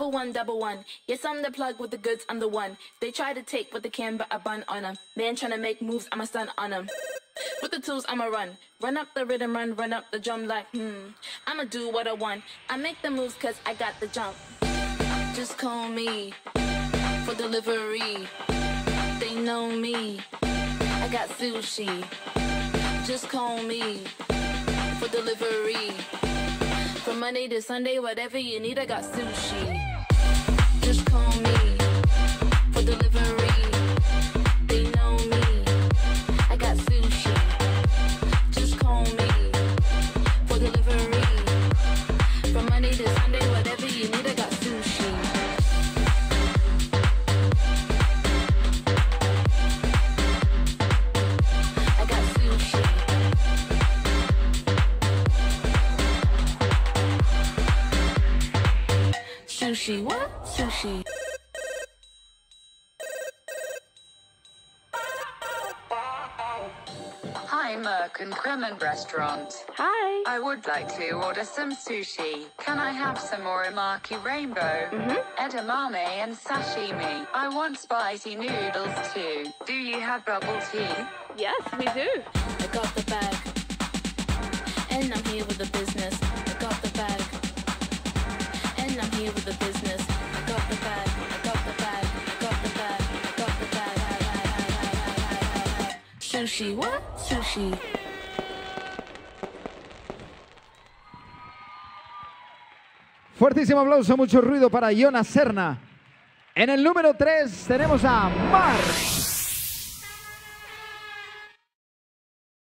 Level one, double one. Yes, I'm the plug with the goods, I'm the one. They try to take what they can, but I bun on them. Man trying to make moves, I'm a stun on them. With the tools, I'ma run. Run up the rhythm, run, run up the drum like, hmm. I'ma do what I want. I make the moves cause I got the jump. Just call me for delivery. They know me. I got sushi. Just call me for delivery. From Monday to Sunday, whatever you need, I got sushi. Sunday, whatever you need, I got sushi. Sushi, what? Sushi. Hi, Merck and Kremen Restaurant. Hi. I would like to order some sushi. Can I have some uramaki rainbow, mm-hmm. edamame, and sashimi? I want spicy noodles too. Do you have bubble tea? Yes, we do. I got the bag. And I'm here with the business. Sushi, what? Sushi. Fuertísimo aplauso, mucho ruido para Jonas Serna. En el número 3 tenemos a Mark